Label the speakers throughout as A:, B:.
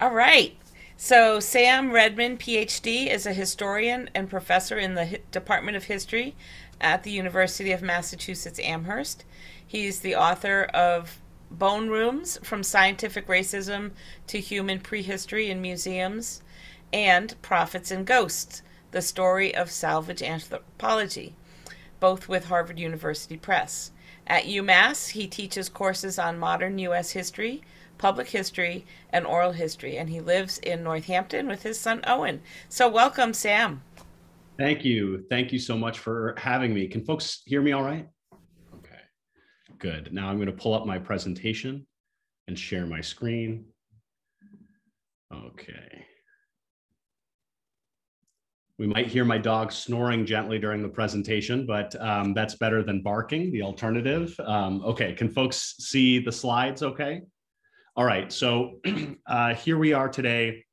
A: All right. So, Sam Redman, PhD, is a historian and professor in the Department of History at the University of Massachusetts Amherst. He's the author of Bone Rooms From Scientific Racism to Human Prehistory in Museums and Prophets and Ghosts The Story of Salvage Anthropology, both with Harvard University Press. At UMass, he teaches courses on modern U.S. history, public history, and oral history, and he lives in Northampton with his son Owen. So, welcome, Sam.
B: Thank you. Thank you so much for having me. Can folks hear me all right? Okay, good. Now I'm going to pull up my presentation and share my screen. Okay. We might hear my dog snoring gently during the presentation, but um, that's better than barking, the alternative. Um, okay, can folks see the slides okay? All right, so uh, here we are today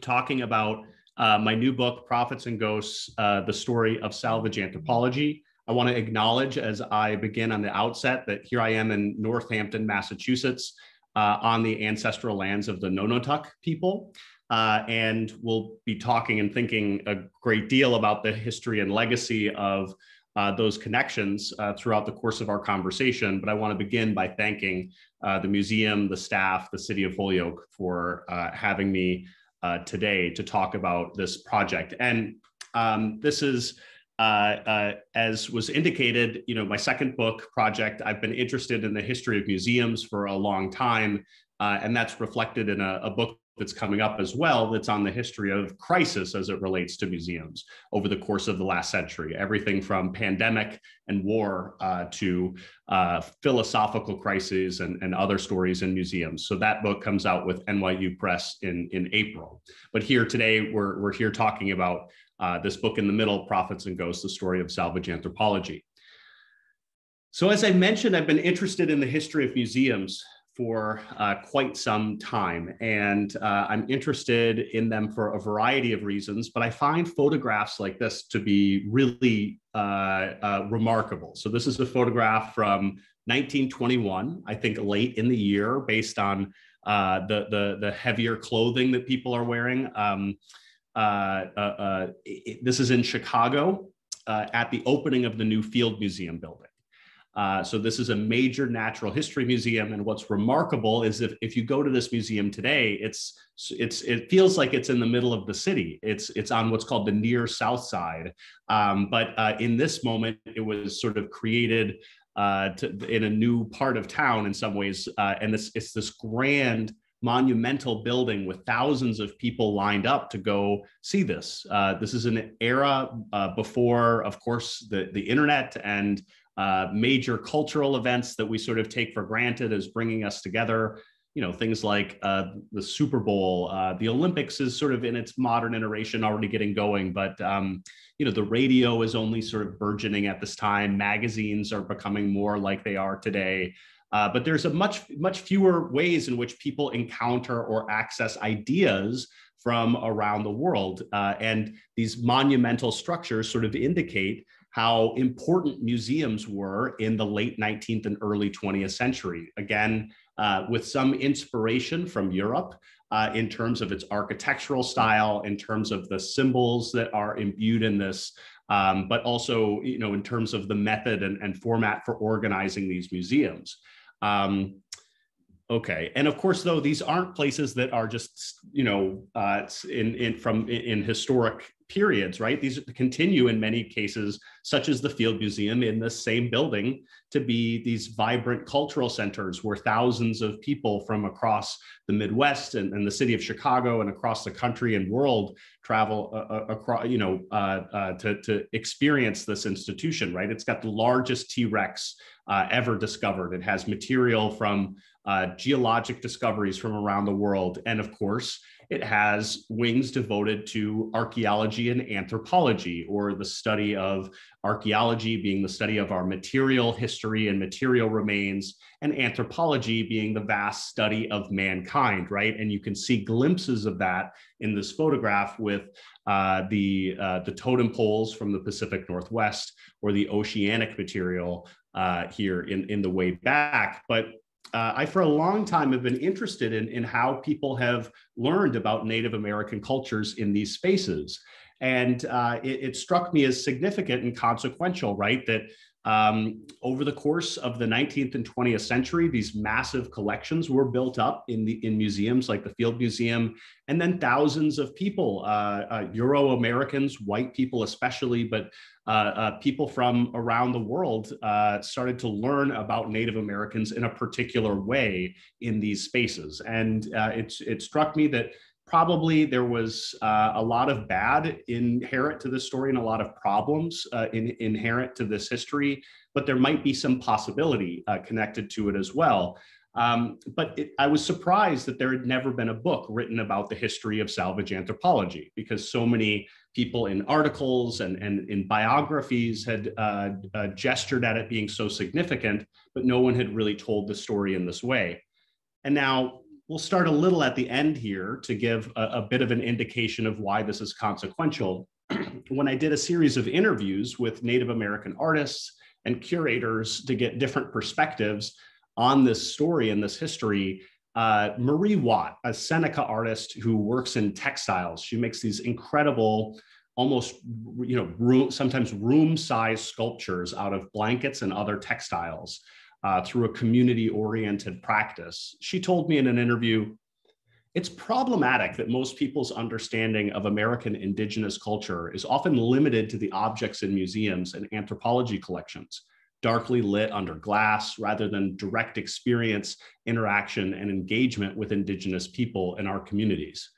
B: talking about uh, my new book, Prophets and Ghosts, uh, the story of salvage anthropology. I want to acknowledge as I begin on the outset that here I am in Northampton, Massachusetts, uh, on the ancestral lands of the Nonotuck people. Uh, and we'll be talking and thinking a great deal about the history and legacy of uh, those connections uh, throughout the course of our conversation. But I want to begin by thanking uh, the museum, the staff, the city of Holyoke for uh, having me uh, today to talk about this project. And um, this is, as was indicated, you know, my second book project. I've been interested in the history of museums for a long time, and that's reflected in a, a book that's coming up as well that's on the history of crisis as it relates to museums over the course of the last century. Everything from pandemic and war uh, to uh, philosophical crises and, and other stories in museums. So that book comes out with nyu press in, in april. But here today we're, we're here talking about uh, this book in the middle prophets and ghosts the story of salvage anthropology. So as i mentioned i've been interested in the history of museums for uh, quite some time. And uh, I'm interested in them for a variety of reasons, but I find photographs like this to be really uh, uh remarkable. So, this is a photograph from 1921, I think late in the year, based on uh, the, the, the, heavier clothing that people are wearing. Um, uh, it, this is in Chicago at the opening of the new Field Museum building. Uh, so this is a major natural history museum, and what's remarkable is if, if you go to this museum today, it's it's it feels like it's in the middle of the city. It's it's on what's called the near south side, um, but uh, in this moment, it was sort of created uh, to, in a new part of town in some ways, uh, and this it's this grand monumental building with thousands of people lined up to go see this. Uh, this is an era uh, before, of course, the, the internet and uh, major cultural events that we sort of take for granted as bringing us together. You know, things like uh, the Super Bowl, uh, the Olympics is sort of in its modern iteration already getting going, but um, you know, the radio is only sort of burgeoning at this time. Magazines are becoming more like they are today. Uh, but there's a much much fewer ways in which people encounter or access ideas from around the world uh, and these monumental structures sort of indicate how important museums were in the late 19th and early 20th century. Again, uh, with some inspiration from Europe uh, in terms of its architectural style, in terms of the symbols that are imbued in this, um, but also, you know, in terms of the method and, and format for organizing these museums. Um, Okay, and of course, though these aren't places that are just you know uh, in in from in, in historic periods, right? These continue in many cases, such as the Field Museum in the same building, to be these vibrant cultural centers where thousands of people from across the Midwest and, and the city of Chicago and across the country and world travel uh, uh across, you know, uh, uh, to to experience this institution, right? It's got the largest T Rex uh, ever discovered. It has material from uh, geologic discoveries from around the world. And of course, it has wings devoted to archaeology and anthropology, or the study of archaeology being the study of our material history and material remains, and anthropology being the vast study of mankind, right? And you can see glimpses of that in this photograph with uh, the, uh, the totem poles from the Pacific Northwest or the oceanic material uh, here in, in the way back. But uh, I, for a long time, have been interested in, in how people have learned about Native American cultures in these spaces. And uh, it, it, struck me as significant and consequential, right? That um, over the course of the 19th and 20th century, these massive collections were built up in the in museums like the Field Museum, and then thousands of people, uh, uh, Euro Americans, white people especially, but uh, uh people from around the world uh, started to learn about Native Americans in a particular way in these spaces, and uh, it struck me that probably there was uh, a lot of bad inherent to this story and a lot of problems uh, in, inherent to this history, but there might be some possibility uh, connected to it as well. Um, but it, I was surprised that there had never been a book written about the history of salvage anthropology because so many people in articles and, and in biographies had uh, uh, gestured at it being so significant, but no one had really told the story in this way. And now we'll start a little at the end here to give a, a bit of an indication of why this is consequential. when I did a series of interviews with Native American artists and curators to get different perspectives on this story and this history, uh, Marie Watt, a Seneca artist who works in textiles, she makes these incredible, almost you know, room, sometimes room-sized sculptures out of blankets and other textiles uh, through a community oriented practice. She told me in an interview it's problematic that most people's understanding of American indigenous culture is often limited to the objects in museums and anthropology collections, darkly lit under glass rather than direct experience, interaction, and engagement with indigenous people in our communities.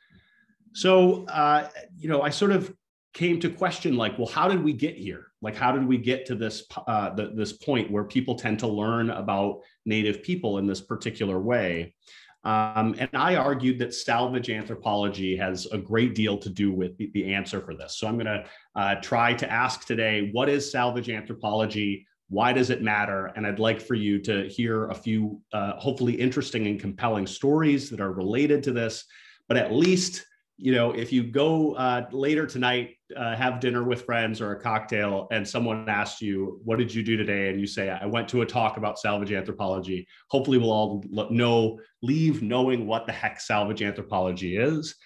B: So, uh, you know, I sort of came to question like, well, how did we get here? like how did we get to this uh, the, this point where people tend to learn about native people in this particular way? Um, and i argued that salvage anthropology has a great deal to do with the, the answer for this. So i'm going to uh, try to ask today what is salvage anthropology? Why does it matter? And i'd like for you to hear a few uh, hopefully interesting and compelling stories that are related to this but at least you know, if you go uh, later tonight, uh, have dinner with friends or a cocktail, and someone asks you, "What did you do today?" and you say, "I went to a talk about salvage anthropology." Hopefully, we'll all know, leave knowing what the heck salvage anthropology is.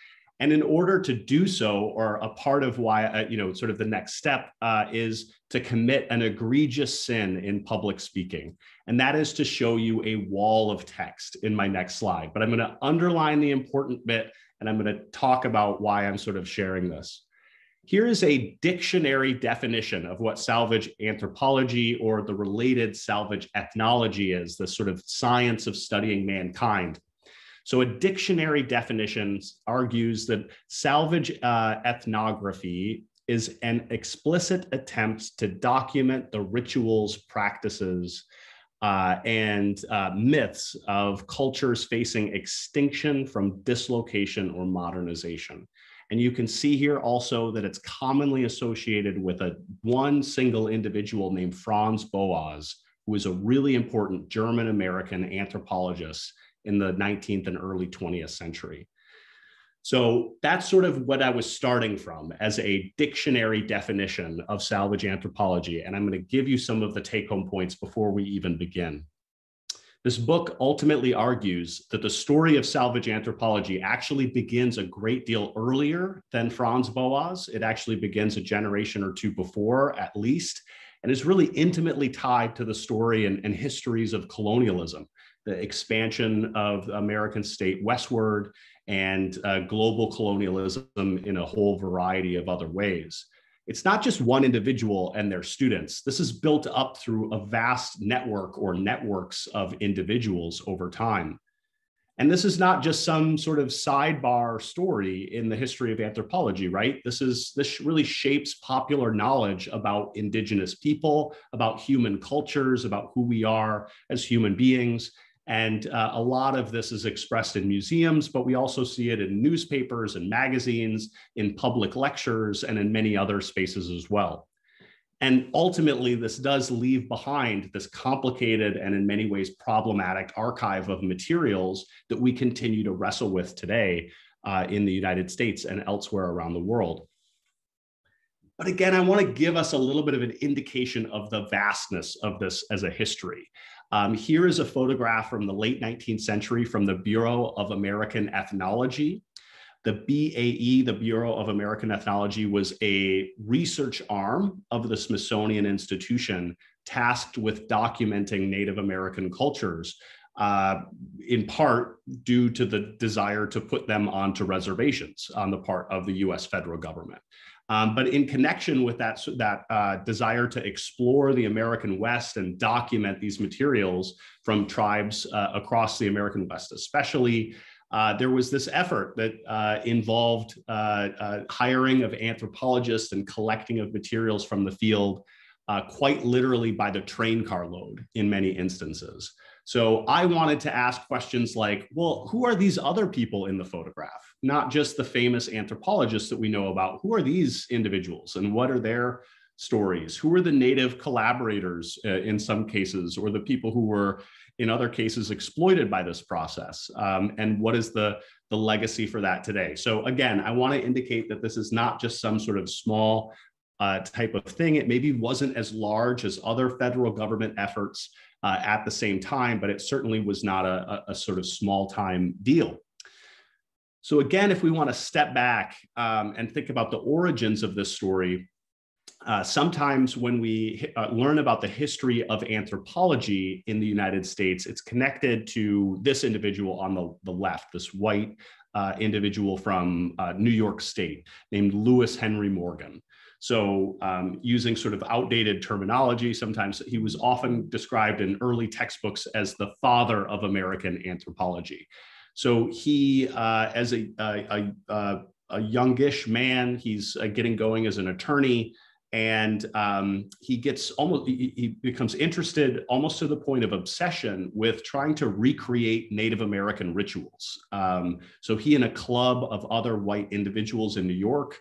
B: And in order to do so, or a part of why, uh, you know, sort of the next step uh, is to commit an egregious sin in public speaking. And that is to show you a wall of text in my next slide. But I'm going to underline the important bit and I'm going to talk about why I'm sort of sharing this. Here is a dictionary definition of what salvage anthropology or the related salvage ethnology is, the sort of science of studying mankind. So, a dictionary definition argues that salvage uh, ethnography is an explicit attempt to document the rituals, practices, uh, and uh, myths of cultures facing extinction from dislocation or modernization. And you can see here also that it's commonly associated with a one single individual named Franz Boas, who is a really important German American anthropologist in the 19th and early 20th century. So that's sort of what I was starting from as a dictionary definition of salvage anthropology. And I'm going to give you some of the take home points before we even begin. This book ultimately argues that the story of salvage anthropology actually begins a great deal earlier than Franz Boas. It actually begins a generation or two before, at least, and is really intimately tied to the story and, and histories of colonialism, the expansion of American state westward, and uh, global colonialism in a whole variety of other ways. It's not just one individual and their students. This is built up through a vast network or networks of individuals over time. And this is not just some sort of sidebar story in the history of anthropology, right? This is this really shapes popular knowledge about indigenous people, about human cultures, about who we are as human beings, and uh, a lot of this is expressed in museums, but we also see it in newspapers and magazines, in public lectures, and in many other spaces as well. And ultimately, this does leave behind this complicated and in many ways problematic archive of materials that we continue to wrestle with today uh, in the United States and elsewhere around the world. But again, I want to give us a little bit of an indication of the vastness of this as a history. Um, here is a photograph from the late 19th century from the Bureau of American Ethnology. The BAE, the Bureau of American Ethnology, was a research arm of the Smithsonian Institution tasked with documenting Native American cultures, uh, in part due to the desire to put them onto reservations on the part of the US federal government. Um, but in connection with that, that uh, desire to explore the American West and document these materials from tribes uh, across the American West, especially, uh, there was this effort that uh, involved uh, uh, hiring of anthropologists and collecting of materials from the field quite literally by the train car load in many instances. So I wanted to ask questions like, well, who are these other people in the photograph? Not just the famous anthropologists that we know about. Who are these individuals and what are their stories? Who are the native collaborators uh, in some cases, or the people who were in other cases exploited by this process? Um, and what is the, the legacy for that today? So again, I want to indicate that this is not just some sort of small uh, type of thing. It maybe wasn't as large as other federal government efforts, uh, at the same time, but it certainly was not a, a, sort of small time deal. So again, if we want to step back um, and think about the origins of this story, uh, sometimes when we uh, learn about the history of anthropology in the United States, it's connected to this individual on the, the left, this white uh, individual from uh, New York State named Lewis Henry Morgan. So, um, using sort of outdated terminology, sometimes he was often described in early textbooks as the father of American anthropology. So, he, uh, as a, a, a, a, youngish man, he's uh, getting going as an attorney. And um, he gets almost, he, becomes interested almost to the point of obsession with trying to recreate Native American rituals. Um, so he and a club of other white individuals in New York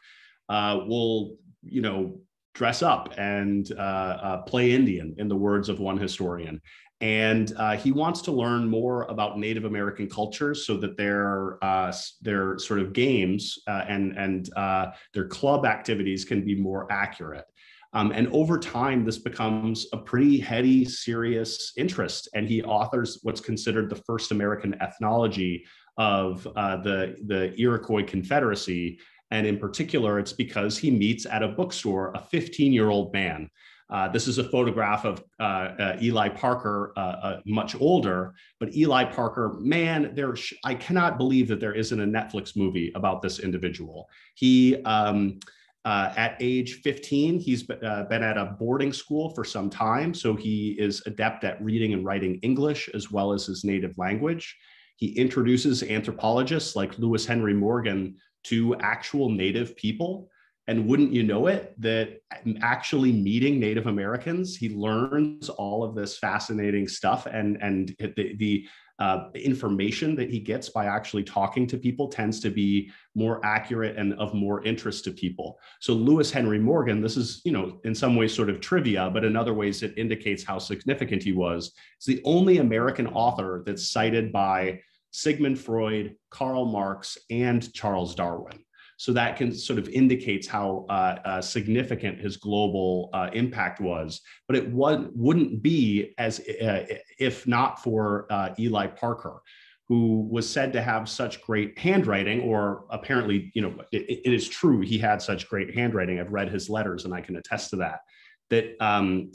B: uh, will you know, dress up and uh, uh, play Indian, in the words of one historian. And uh, he wants to learn more about Native American cultures so that their uh, their sort of games uh, and and uh, their club activities can be more accurate. Um, and over time, this becomes a pretty heady, serious interest. And he authors what's considered the first American ethnology of the the Iroquois Confederacy, and in particular, it's because he meets at a bookstore a 15 year old man. Uh, this is a photograph of uh, uh, Eli Parker, uh, uh, much older, but Eli Parker, man, there I cannot believe that there isn't a Netflix movie about this individual. He, um, uh, at age 15, he's been at a boarding school for some time, so he is adept at reading and writing English as well as his native language. He introduces anthropologists like Lewis Henry Morgan to actual Native people. And wouldn't you know it, that actually meeting Native Americans, he learns all of this fascinating stuff and, and the, the uh, information that he gets by actually talking to people tends to be more accurate and of more interest to people. So Lewis Henry Morgan, this is, you know, in some ways sort of trivia, but in other ways it indicates how significant he was. It's the only American author that's cited by Sigmund Freud, Karl Marx, and Charles Darwin. So that can sort of indicates how uh, uh, significant his global uh, impact was. But it was, wouldn't be as uh, if not for uh, Eli Parker, who was said to have such great handwriting, or apparently, you know, it, it is true he had such great handwriting. I've read his letters, and I can attest to that. That um,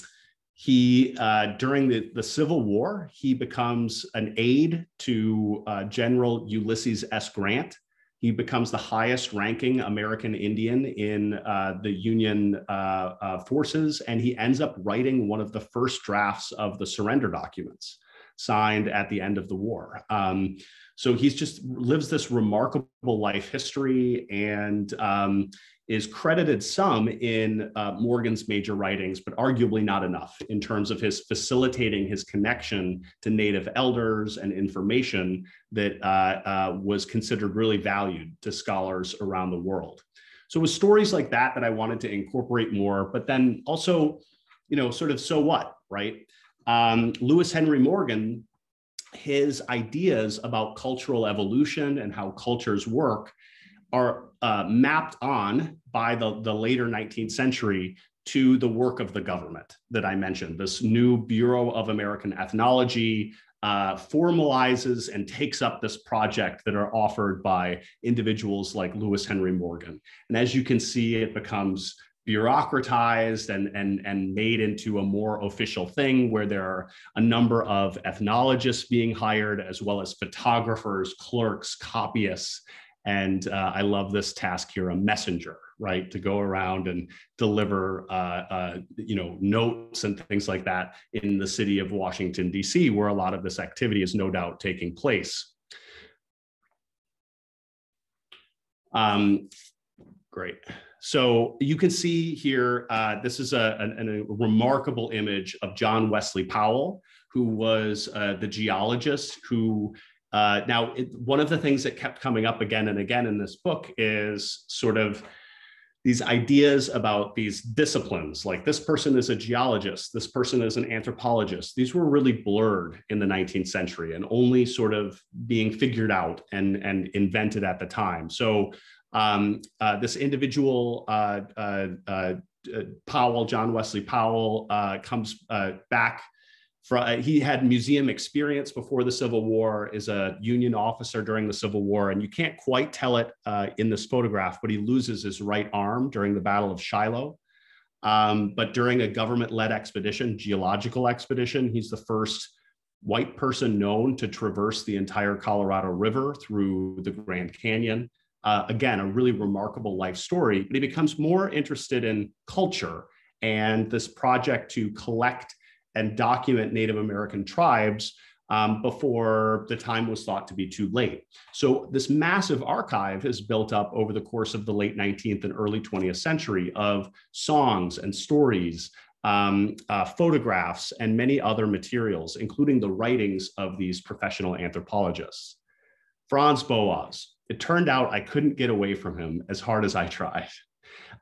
B: he, uh, during the, the Civil War, he becomes an aide to uh, General Ulysses S. Grant. He becomes the highest ranking American Indian in uh, the Union uh, uh, forces, and he ends up writing one of the first drafts of the surrender documents signed at the end of the war. Um, so he's just lives this remarkable life history and um, is credited some in uh, Morgan's major writings, but arguably not enough in terms of his facilitating his connection to Native elders and information that uh, uh, was considered really valued to scholars around the world. So it was stories like that that I wanted to incorporate more, but then also, you know, sort of so what, right? Um, Lewis Henry Morgan, his ideas about cultural evolution and how cultures work are uh, mapped on by the, the later 19th century to the work of the government that I mentioned. This new Bureau of American Ethnology uh, formalizes and takes up this project that are offered by individuals like Lewis Henry Morgan. And as you can see, it becomes bureaucratized and, and, and made into a more official thing where there are a number of ethnologists being hired, as well as photographers, clerks, copyists. And uh, I love this task here, a messenger, right, to go around and deliver, uh, uh, you know, notes and things like that in the city of Washington, D.C., where a lot of this activity is no doubt taking place. Um, great. So you can see here, uh, this is a, a, a, remarkable image of John Wesley Powell, who was uh, the geologist who, uh, now it, one of the things that kept coming up again and again in this book is sort of these ideas about these disciplines, like this person is a geologist, this person is an anthropologist. These were really blurred in the 19th century and only sort of being figured out and, and invented at the time. So um, uh, this individual, uh, uh, uh Powell, John Wesley Powell, uh, comes back. He had museum experience before the Civil War, is a Union officer during the Civil War, and you can't quite tell it in this photograph, but he loses his right arm during the Battle of Shiloh. Um, but during a government led expedition, geological expedition, he's the first white person known to traverse the entire Colorado River through the Grand Canyon uh, again, a really remarkable life story, but he becomes more interested in culture and this project to collect and document Native American tribes um, before the time was thought to be too late. So, this massive archive is built up over the course of the late 19th and early 20th century of songs and stories, um, uh, photographs, and many other materials, including the writings of these professional anthropologists. Franz Boas, it turned out I couldn't get away from him as hard as I tried.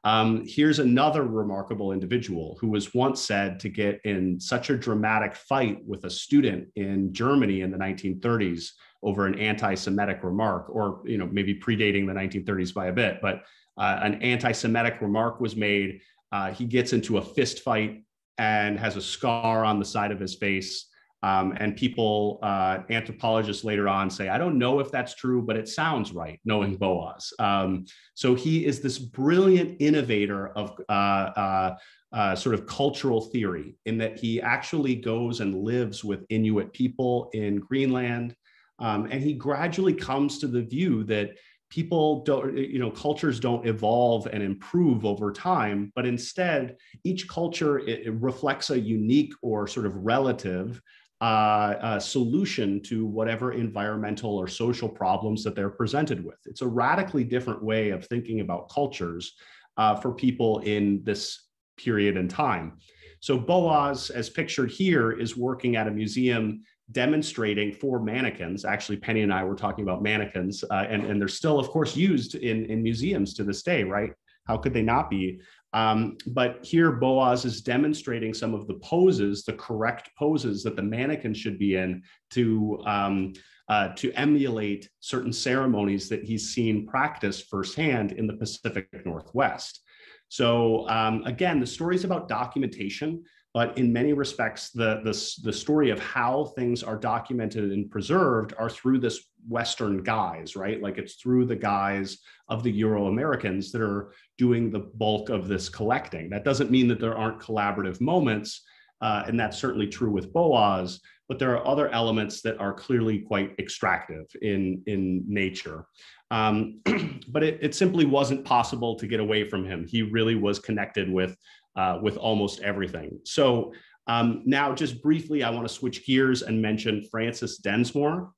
B: Um, here's another remarkable individual who was once said to get in such a dramatic fight with a student in Germany in the 1930s over an anti-Semitic remark, or you know maybe predating the 1930s by a bit, but uh, an anti-Semitic remark was made. Uh, he gets into a fist fight and has a scar on the side of his face. Um, and people, uh, anthropologists later on say, I don't know if that's true, but it sounds right, knowing Boas. Um, so he is this brilliant innovator of uh, uh, uh, sort of cultural theory in that he actually goes and lives with Inuit people in Greenland. Um, and he gradually comes to the view that people don't you know cultures don't evolve and improve over time but instead each culture it, it reflects a unique or sort of relative uh, solution to whatever environmental or social problems that they're presented with. It's a radically different way of thinking about cultures uh, for people in this period in time. So Boas, as pictured here, is working at a museum demonstrating four mannequins. Actually, Penny and I were talking about mannequins, uh, and, and they're still, of course, used in, in museums to this day, right? How could they not be? Um, but here Boas is demonstrating some of the poses, the correct poses that the mannequin should be in to, um, uh, to emulate certain ceremonies that he's seen practiced firsthand in the Pacific Northwest. So um, again, the story is about documentation, but in many respects, the, the, the story of how things are documented and preserved are through this Western guise, right? Like it's through the guise of the Euro Americans that are doing the bulk of this collecting. That doesn't mean that there aren't collaborative moments, uh, and that's certainly true with Boas, but there are other elements that are clearly quite extractive in, in nature. Um, but it, it simply wasn't possible to get away from him. He really was connected with uh, with almost everything. So um, now, just briefly, I want to switch gears and mention Frances Densmore,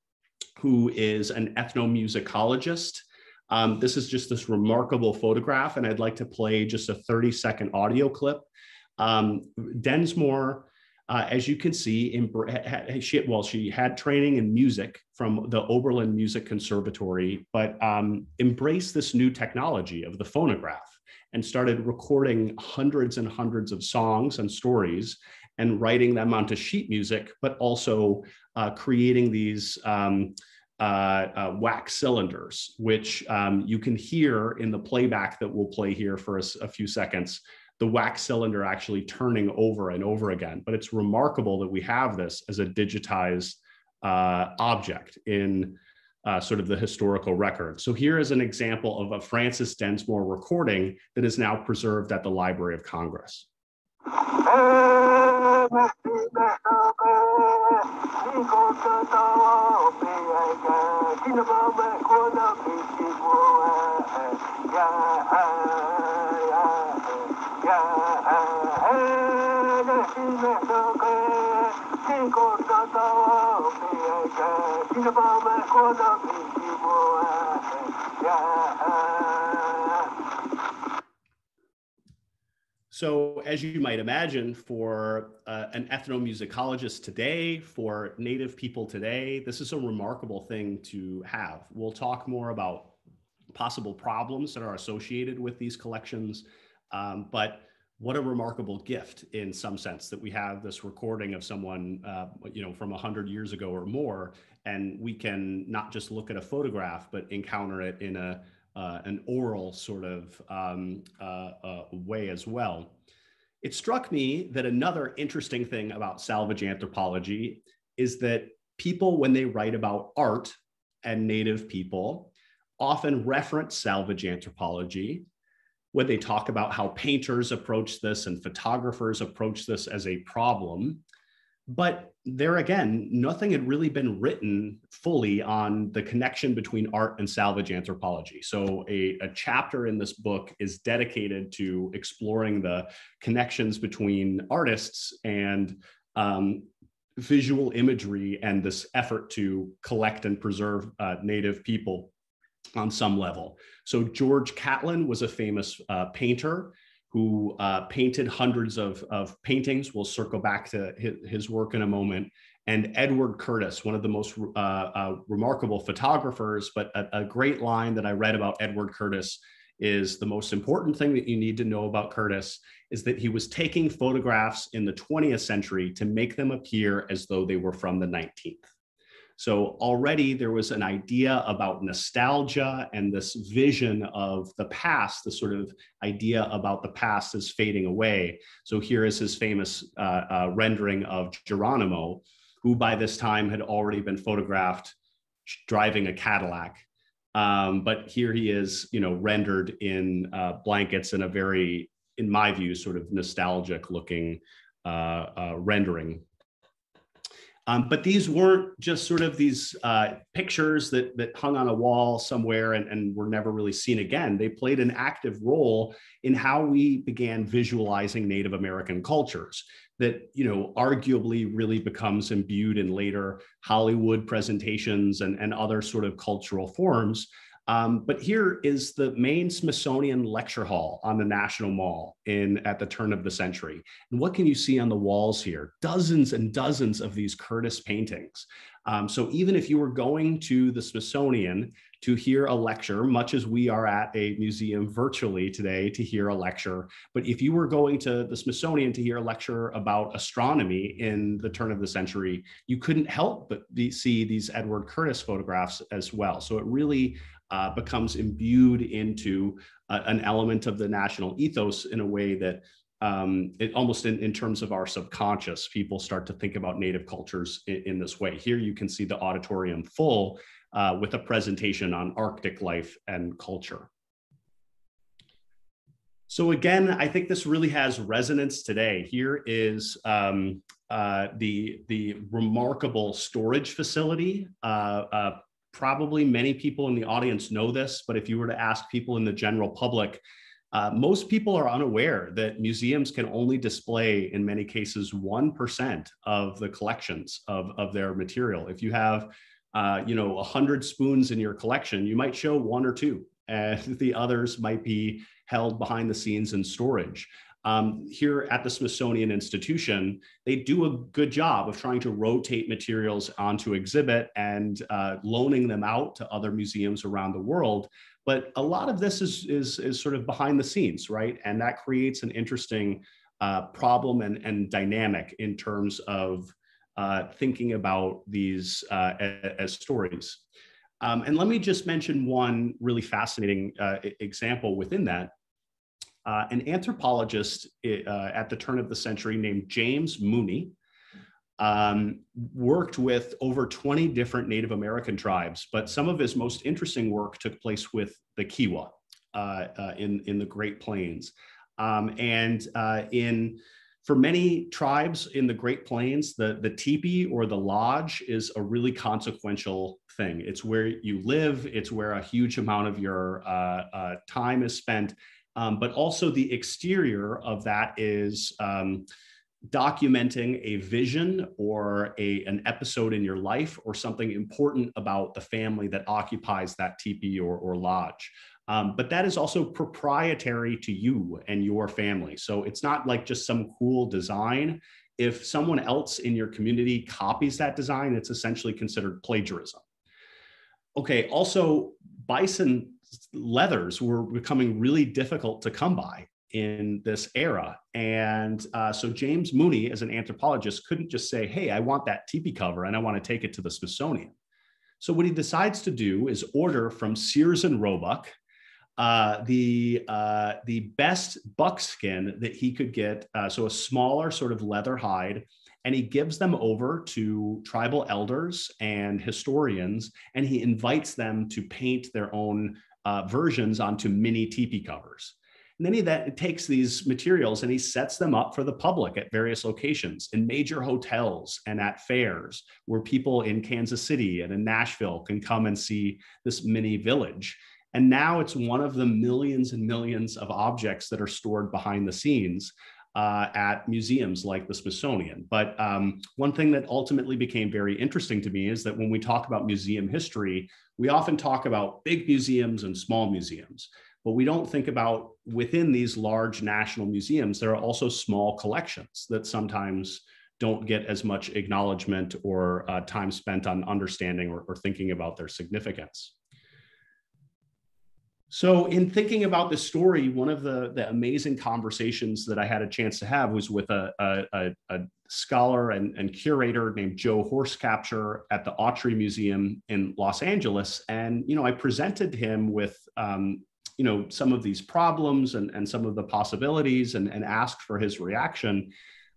B: who is an ethnomusicologist. Um, this is just this remarkable photograph, and I'd like to play just a 30 second audio clip. Um, Densmore, uh, as you can see, in, she, well, she had training in music from the Oberlin Music Conservatory, but um, embraced this new technology of the phonograph and started recording hundreds and hundreds of songs and stories and writing them onto sheet music, but also uh, creating these um, uh, uh, wax cylinders, which um, you can hear in the playback that we'll play here for a, a, few seconds, the wax cylinder actually turning over and over again. But it's remarkable that we have this as a digitized uh, object in uh, sort of the historical record. So here is an example of a Frances Densmore recording that is now preserved at the Library of Congress. So, as you might imagine, for uh, an ethnomusicologist today, for Native people today, this is a remarkable thing to have. We'll talk more about possible problems that are associated with these collections, um, but what a remarkable gift in some sense that we have this recording of someone uh, you know from 100 years ago or more and we can not just look at a photograph but encounter it in a uh, an oral sort of um, uh, uh way as well. It struck me that another interesting thing about salvage anthropology is that people when they write about art and native people often reference salvage anthropology when they talk about how painters approach this and photographers approach this as a problem. But there again, nothing had really been written fully on the connection between art and salvage anthropology. So, a, a chapter in this book is dedicated to exploring the connections between artists and um, visual imagery and this effort to collect and preserve uh, Native people on some level. So George Catlin was a famous uh, painter who uh, painted hundreds of, of paintings. We'll circle back to his, his, work in a moment. And Edward Curtis, one of the most uh, uh, remarkable photographers, but a, a great line that I read about Edward Curtis is the most important thing that you need to know about Curtis is that he was taking photographs in the 20th century to make them appear as though they were from the 19th. So already there was an idea about nostalgia and this vision of the past, the sort of idea about the past is fading away. So here is his famous uh, uh, rendering of Geronimo, who by this time had already been photographed driving a Cadillac. Um, but here he is, you know, rendered in uh, blankets in a very, in my view, sort of nostalgic looking uh, uh, rendering um, but these weren't just sort of these uh, pictures that, that hung on a wall somewhere and, and were never really seen again. They played an active role in how we began visualizing Native American cultures that, you know, arguably really becomes imbued in later Hollywood presentations and, and other sort of cultural forms. Um, but here is the main Smithsonian lecture hall on the National Mall in at the turn of the century. And what can you see on the walls here? Dozens and dozens of these Curtis paintings. Um, so even if you were going to the Smithsonian to hear a lecture, much as we are at a museum virtually today to hear a lecture, but if you were going to the Smithsonian to hear a lecture about astronomy in the turn of the century, you couldn't help but see these Edward Curtis photographs as well. So it really uh, becomes imbued into uh, an element of the national ethos in a way that um, it almost in, in terms of our subconscious, people start to think about native cultures in, in this way. Here you can see the auditorium full uh, with a presentation on Arctic life and culture. So again, I think this really has resonance today. Here is um, uh, the, the remarkable storage facility uh, uh probably many people in the audience know this, but if you were to ask people in the general public, uh, most people are unaware that museums can only display, in many cases, 1% of the collections of, of their material. If you have, uh, you know, 100 spoons in your collection, you might show one or two, and the others might be held behind the scenes in storage um, here at the Smithsonian Institution, they do a good job of trying to rotate materials onto exhibit and uh, loaning them out to other museums around the world. But a lot of this is, is, is sort of behind the scenes, right? And that creates an interesting uh, problem and, and dynamic in terms of uh, thinking about these uh, as, stories. Um, and let me just mention one really fascinating uh, example within that. Uh, an anthropologist uh, at the turn of the century named James Mooney um, worked with over 20 different Native American tribes, but some of his most interesting work took place with the Kiowa in, in the Great Plains. Um, and in for many tribes in the Great Plains, the, the teepee or the lodge is a really consequential thing. It's where you live, it's where a huge amount of your uh, uh, time is spent. Um, but also, the exterior of that is um, documenting a vision or a, an episode in your life or something important about the family that occupies that teepee or, or lodge. Um, but that is also proprietary to you and your family. So it's not like just some cool design. If someone else in your community copies that design, it's essentially considered plagiarism. Okay, also, bison leathers were becoming really difficult to come by in this era. And uh, so James Mooney, as an anthropologist, couldn't just say, hey, I want that teepee cover and I want to take it to the Smithsonian. So what he decides to do is order from Sears and Roebuck, uh, the uh, the best buckskin that he could get, uh, so a smaller sort of leather hide, and he gives them over to tribal elders and historians, and he invites them to paint their own uh, versions onto mini teepee covers. And then he that takes these materials and he sets them up for the public at various locations in major hotels and at fairs where people in Kansas City and in Nashville can come and see this mini village. And now it's one of the millions and millions of objects that are stored behind the scenes uh, at museums like the Smithsonian. But um, one thing that ultimately became very interesting to me is that when we talk about museum history, we often talk about big museums and small museums. But we don't think about within these large national museums, there are also small collections that sometimes don't get as much acknowledgement or uh, time spent on understanding or, or thinking about their significance. So, in thinking about this story, one of the, the amazing conversations that I had a chance to have was with a, a, a scholar and, and, curator named Joe Horse Capture at the Autry Museum in Los Angeles. And, you know, I presented him with, um, you know, some of these problems and, and some of the possibilities and, and asked for his reaction.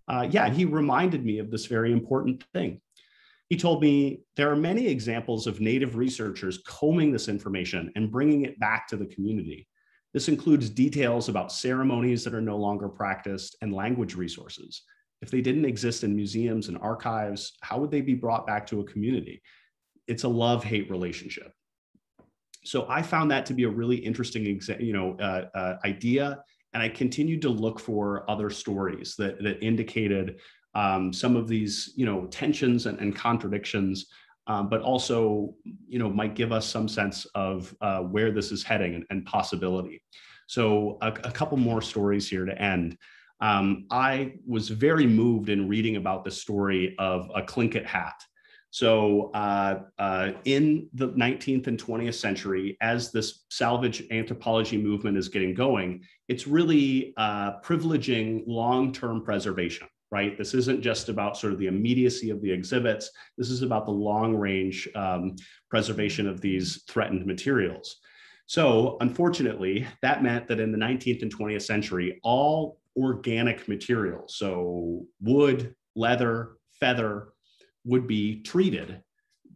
B: Uh, yeah, he reminded me of this very important thing. He told me there are many examples of Native researchers combing this information and bringing it back to the community. This includes details about ceremonies that are no longer practiced and language resources. If they didn't exist in museums and archives, how would they be brought back to a community? It's a love hate relationship. So I found that to be a really interesting you know, uh, uh, idea. And I continued to look for other stories that, that indicated um, some of these you know tensions and, and contradictions um, but also you know might give us some sense of uh, where this is heading and, and possibility so a, a, couple more stories here to end um, i was very moved in reading about the story of a Tlingit hat so uh, uh, in the 19th and 20th century, as this salvage anthropology movement is getting going, it's really uh, privileging long-term preservation right? This isn't just about sort of the immediacy of the exhibits. This is about the long range um, preservation of these threatened materials. So unfortunately, that meant that in the 19th and 20th century, all organic materials, so wood, leather, feather, would be treated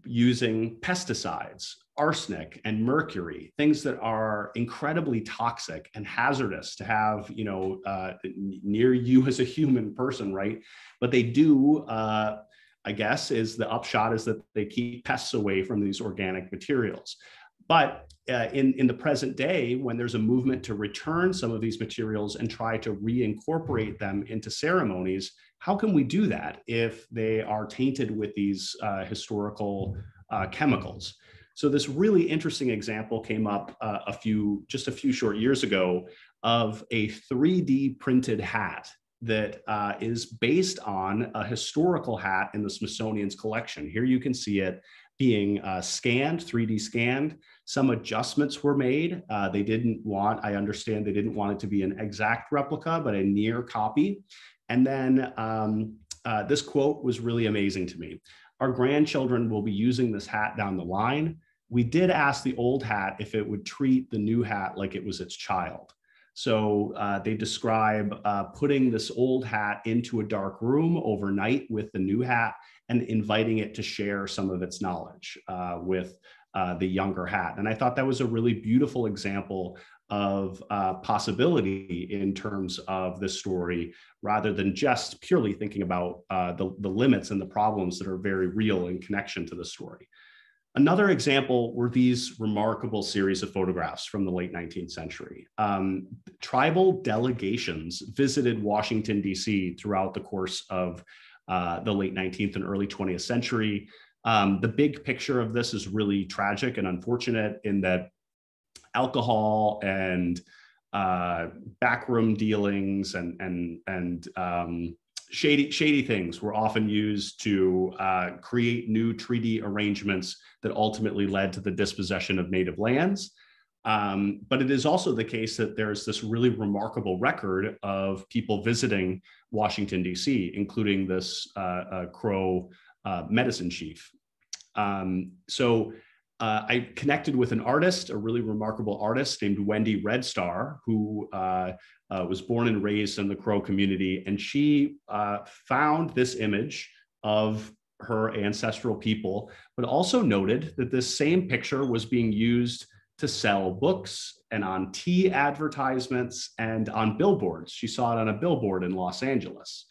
B: using pesticides arsenic and mercury, things that are incredibly toxic and hazardous to have, you know, uh, near you as a human person, right? But they do, uh, I guess, is the upshot is that they keep pests away from these organic materials. But uh, in, in the present day, when there's a movement to return some of these materials and try to reincorporate them into ceremonies, how can we do that if they are tainted with these uh, historical uh, chemicals? So this really interesting example came up uh, a few, just a few short years ago of a 3D printed hat that uh, is based on a historical hat in the Smithsonian's collection. Here you can see it being uh, scanned, 3D scanned. Some adjustments were made. Uh, they didn't want, I understand they didn't want it to be an exact replica, but a near copy. And then um, uh, this quote was really amazing to me. Our grandchildren will be using this hat down the line. We did ask the old hat if it would treat the new hat like it was its child. So uh, they describe uh, putting this old hat into a dark room overnight with the new hat and inviting it to share some of its knowledge uh, with uh, the younger hat. And I thought that was a really beautiful example of uh, possibility in terms of this story, rather than just purely thinking about uh, the, the limits and the problems that are very real in connection to the story. Another example were these remarkable series of photographs from the late 19th century. Um, tribal delegations visited Washington, D.C. throughout the course of uh, the late 19th and early 20th century. Um, the big picture of this is really tragic and unfortunate in that alcohol and uh, backroom dealings and and and um, shady shady things were often used to uh, create new treaty arrangements that ultimately led to the dispossession of native lands. Um, but it is also the case that there's this really remarkable record of people visiting Washington D.C., including this uh, uh, Crow uh, medicine chief. Um, so uh, I connected with an artist, a really remarkable artist named Wendy Red Star, who uh, uh, was born and raised in the Crow community. And she found this image of her ancestral people, but also noted that this same picture was being used to sell books and on tea advertisements and on billboards. She saw it on a billboard in Los Angeles.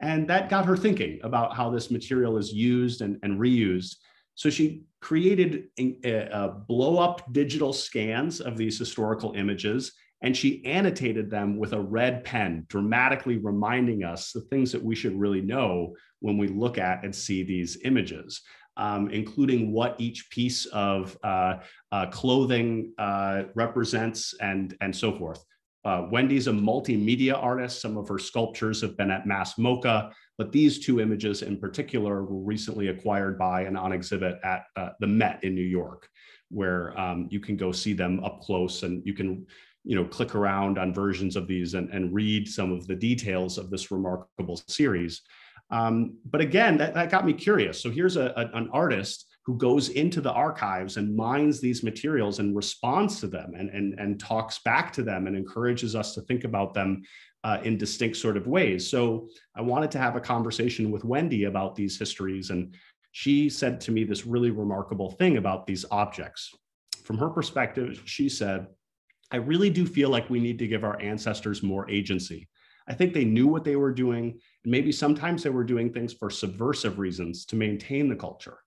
B: And that got her thinking about how this material is used and, and reused so she created a, a blow up digital scans of these historical images and she annotated them with a red pen, dramatically reminding us the things that we should really know when we look at and see these images, um, including what each piece of uh, uh, clothing uh, represents and, and so forth. Uh, Wendy's a multimedia artist. Some of her sculptures have been at Mass MoCA. But these two images in particular were recently acquired by and on exhibit at uh, the Met in New York, where um, you can go see them up close and you can you know, click around on versions of these and, and read some of the details of this remarkable series. Um, but again, that, that got me curious. So here's a, a, an artist who goes into the archives and mines these materials and responds to them and, and, and talks back to them and encourages us to think about them uh, in distinct sort of ways. So I wanted to have a conversation with Wendy about these histories. And she said to me this really remarkable thing about these objects. From her perspective, she said, I really do feel like we need to give our ancestors more agency. I think they knew what they were doing, maybe sometimes they were doing things for subversive reasons to maintain the culture.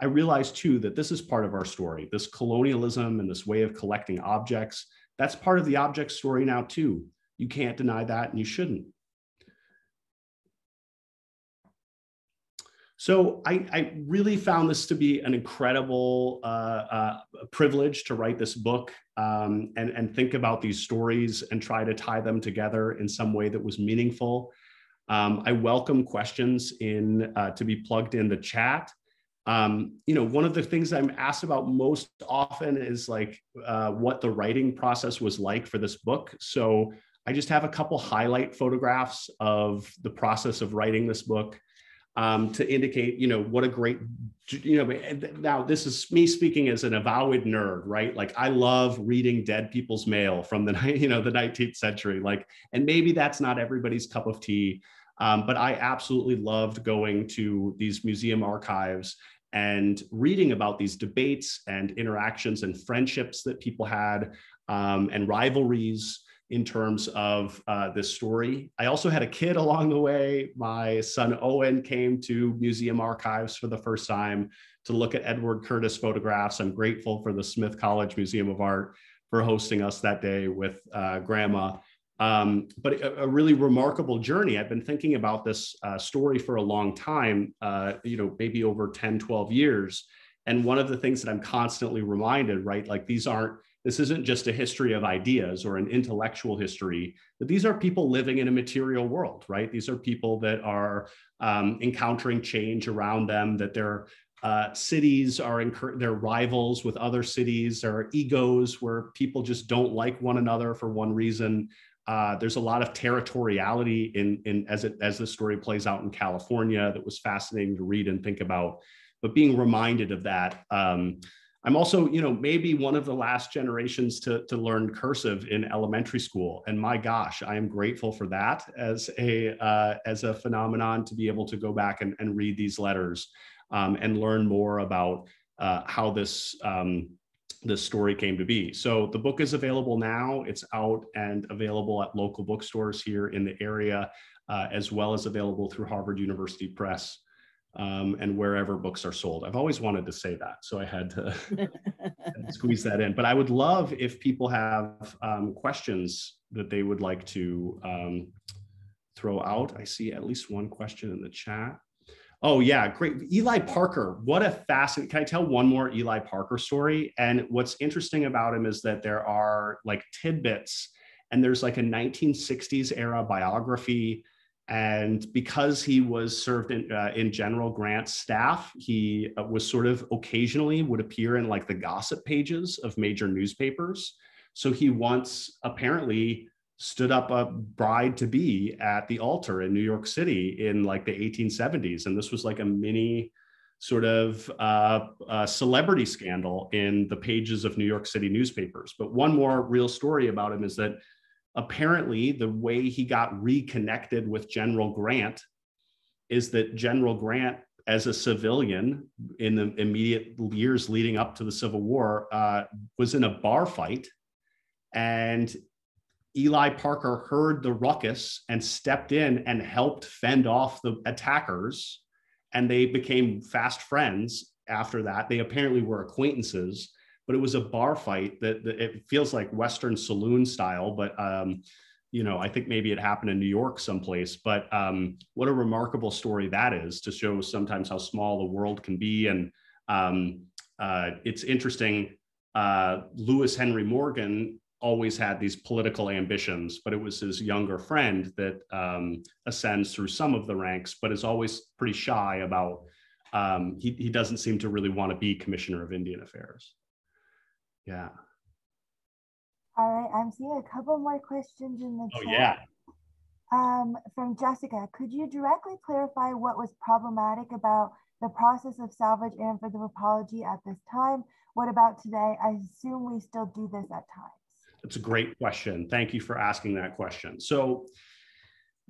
B: I realized too that this is part of our story. This colonialism and this way of collecting objects, that's part of the object story now too. You can't deny that, and you shouldn't. So I, I really found this to be an incredible uh, uh, privilege to write this book um, and, and think about these stories and try to tie them together in some way that was meaningful. Um, I welcome questions in uh, to be plugged in the chat. Um, you know, one of the things I'm asked about most often is like uh, what the writing process was like for this book. So I just have a couple highlight photographs of the process of writing this book um, to indicate, you know, what a great, you know, now this is me speaking as an avowed nerd, right? Like I love reading dead people's mail from the, you know, the 19th century, like, and maybe that's not everybody's cup of tea. Um, but I absolutely loved going to these museum archives and reading about these debates and interactions and friendships that people had um, and rivalries in terms of uh, this story. I also had a kid along the way. My son Owen came to museum archives for the first time to look at Edward Curtis photographs. I'm grateful for the Smith College Museum of Art for hosting us that day with uh, grandma. Um, but a, a, really remarkable journey. I've been thinking about this uh, story for a long time, uh, you know, maybe over 10, 12 years. And one of the things that I'm constantly reminded, right, like these aren't this isn't just a history of ideas or an intellectual history, but these are people living in a material world, right? These are people that are um, encountering change around them, that their uh, cities are incur- their rivals with other cities, there are egos where people just don't like one another for one reason. Uh, there's a lot of territoriality in, in as it as the story plays out in California that was fascinating to read and think about. But being reminded of that, um, I'm also, you know, maybe one of the last generations to, to learn cursive in elementary school. And my gosh, I am grateful for that as a uh, as a phenomenon to be able to go back and, and read these letters um, and learn more about uh, how this um, this story came to be. So the book is available now. It's out and available at local bookstores here in the area, uh, as well as available through Harvard University Press um, and wherever books are sold. I've always wanted to say that, so I had to squeeze that in. But I would love if people have um, questions that they would like to um, throw out. I see at least one question in the chat. Oh yeah, great. Ely Parker, what a fascinating. Can I tell one more Ely Parker story? And what's interesting about him is that there are like tidbits and there's like a 1960s era biography and because he was served in, uh, in General Grant's staff, he uh, was sort of occasionally would appear in like the gossip pages of major newspapers. So he once apparently stood up a bride to be at the altar in New York City in like the 1870s. And this was like a mini sort of uh, celebrity scandal in the pages of New York City newspapers. But one more real story about him is that apparently the way he got reconnected with General Grant is that General Grant, as a civilian in the immediate years leading up to the Civil War, uh, was in a bar fight and Ely Parker heard the ruckus and stepped in and helped fend off the attackers. And they became fast friends after that. They apparently were acquaintances, but it was a bar fight that, that it feels like Western saloon style. But, um, you know, I think maybe it happened in New York someplace. But um, what a remarkable story that is to show sometimes how small the world can be. And um, uh, it's interesting. Uh, Lewis Henry Morgan always had these political ambitions, but it was his younger friend that um, ascends through some of the ranks, but is always pretty shy about. Um, he he doesn't seem to really want to be commissioner of Indian Affairs. Yeah.
C: All right, I'm seeing a couple more questions in the
B: oh,
C: chat.
B: Oh yeah.
C: Um, from Jessica, could you directly clarify what was problematic about the process of salvage and anthropology at this time? What about today? I assume we still do this at times.
B: That's a great question. Thank you for asking that question. So,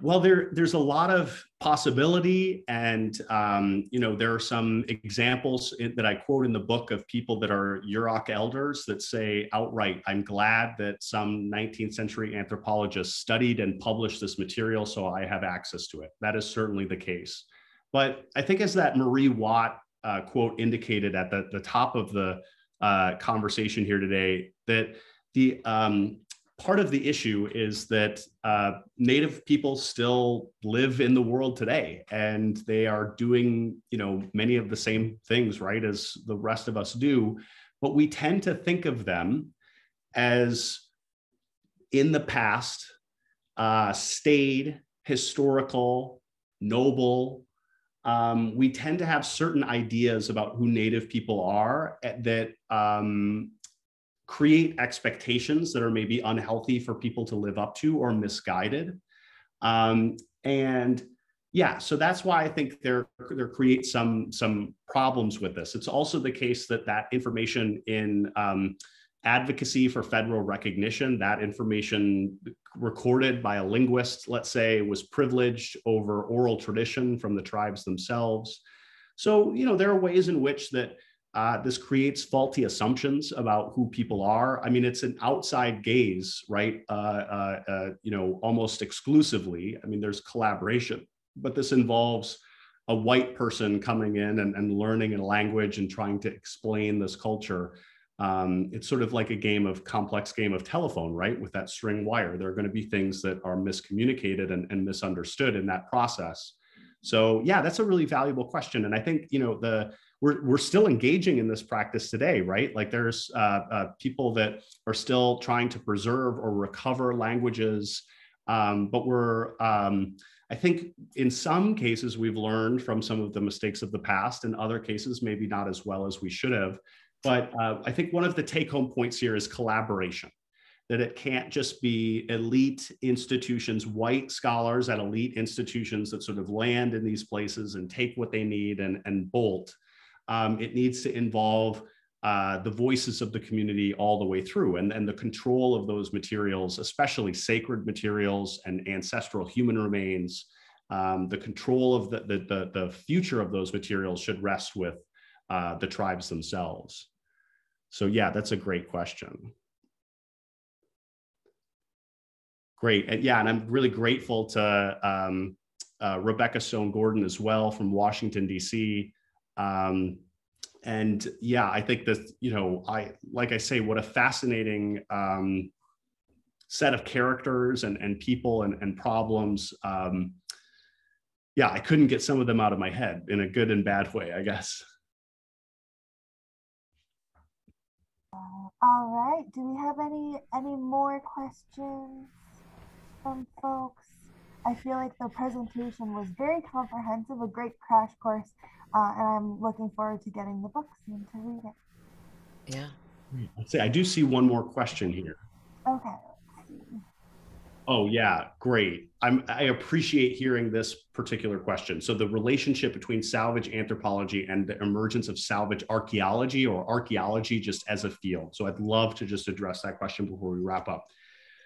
B: well, there, there's a lot of possibility, and um, you know, there are some examples that I quote in the book of people that are Yurok elders that say outright, "I'm glad that some 19th century anthropologists studied and published this material, so I have access to it." That is certainly the case. But I think, as that Marie Watt uh, quote indicated at the, the top of the uh, conversation here today, that the um, part of the issue is that uh, native people still live in the world today and they are doing you know many of the same things right as the rest of us do. But we tend to think of them as in the past uh, staid historical noble. Um, we tend to have certain ideas about who native people are eh, that um, create expectations that are maybe unhealthy for people to live up to or misguided. Um, and yeah, so that's why I think there there create some some problems with this. It's also the case that that information in um, advocacy for federal recognition, that information recorded by a linguist, let's say, was privileged over oral tradition from the tribes themselves. So you know there are ways in which that uh, this creates faulty assumptions about who people are. I mean, it's an outside gaze, right? Uh, uh, uh, you know, almost exclusively. I mean, there's collaboration, but this involves a white person coming in and, and learning a language and trying to explain this culture. Um, it's sort of like a game of complex game of telephone, right? With that string wire, there are going to be things that are miscommunicated and, and misunderstood in that process. So, yeah, that's a really valuable question, and I think you know the we're, we're still engaging in this practice today, right? Like there's uh, uh, people that are still trying to preserve or recover languages, um, but we're, um, I think in some cases we've learned from some of the mistakes of the past, in other cases maybe not as well as we should have. But uh, I think one of the take home points here is collaboration. that it can't just be elite institutions, white scholars at elite institutions that sort of land in these places and take what they need and, and bolt. Um, it needs to involve uh, the voices of the community all the way through and, and the control of those materials, especially sacred materials and ancestral human remains. Um, the control of the, the, the, future of those materials should rest with uh, the tribes themselves. So yeah, that's a great question. Great. And yeah, and I'm really grateful to um, uh, Rebecca Stone Gordon as well from Washington, D.C. Um, and yeah, I think that, you know, I, like I say, what a fascinating um, set of characters and, and people and, and problems. Um, yeah, I couldn't get some of them out of my head in a good and bad way, I guess.
C: All right. Do we have any any more questions from folks? I feel like the presentation was very comprehensive, a great crash course, uh, and I'm looking forward to getting the book soon to read it.
A: Yeah.
B: Let's see. I do see one more question here.
C: Okay.
B: Oh yeah, great. I'm, I appreciate hearing this particular question. So the relationship between salvage anthropology and the emergence of salvage archaeology or archaeology just as a field. So I'd love to just address that question before we wrap up.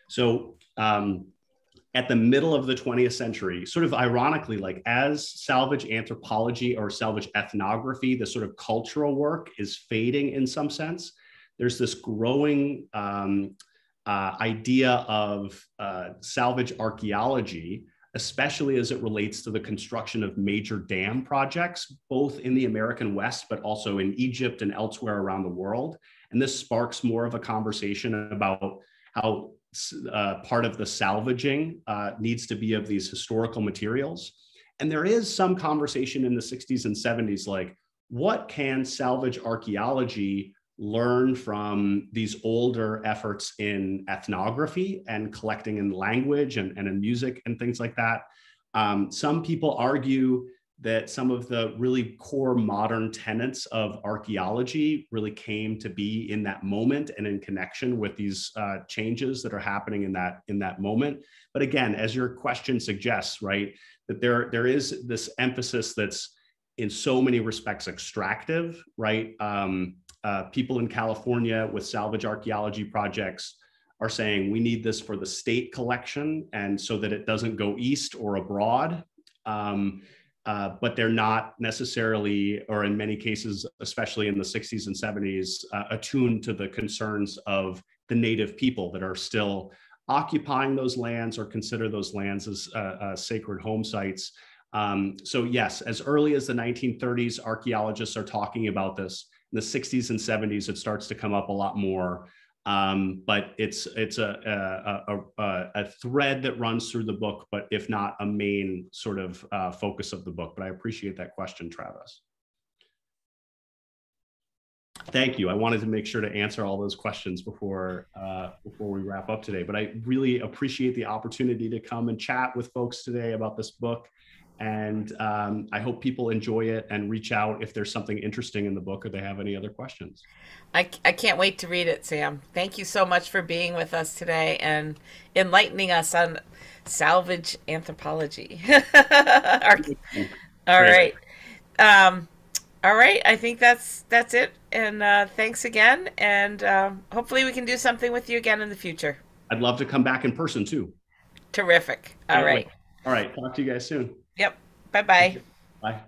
B: So um, at the middle of the 20th century, sort of ironically, like as salvage anthropology or salvage ethnography, the sort of cultural work is fading in some sense, there's this growing um, uh, idea of uh, salvage archaeology, especially as it relates to the construction of major dam projects, both in the American West, but also in Egypt and elsewhere around the world. And this sparks more of a conversation about how uh, part of the salvaging uh, needs to be of these historical materials. And there is some conversation in the 60s and 70s like, what can salvage archaeology learn from these older efforts in ethnography and collecting in language and, and in music and things like that. Um, some people argue that some of the really core modern tenets of archaeology really came to be in that moment and in connection with these uh, changes that are happening in that in that moment. But again, as your question suggests, right, that there there is this emphasis that's in so many respects extractive, right? Um, uh, people in California with salvage archaeology projects are saying we need this for the state collection and so that it doesn't go east or abroad. Um, uh, but they're not necessarily, or in many cases, especially in the 60s and 70s, uh, attuned to the concerns of the native people that are still occupying those lands or consider those lands as uh, uh, sacred home sites. Um, so yes, as early as the 1930s, archaeologists are talking about this in the 60s and 70s, it starts to come up a lot more. Um, but it's it's a, a, a, a, thread that runs through the book, but if not a main sort of uh, focus of the book. But I appreciate that question, Travis. Thank you. I wanted to make sure to answer all those questions before uh, before we wrap up today. But I really appreciate the opportunity to come and chat with folks today about this book and um, I hope people enjoy it and reach out if there's something interesting in the book or they have any other questions.
A: I, I can't wait to read it, Sam. Thank you so much for being with us today and enlightening us on salvage anthropology. all right. Um, all right. I think that's that's it. And uh, thanks again. And um, hopefully we can do something with you again in the future.
B: I'd love to come back in person too.
A: Terrific. All right.
B: All right. Talk to you guys soon.
A: Yep. Bye-bye.
B: Bye.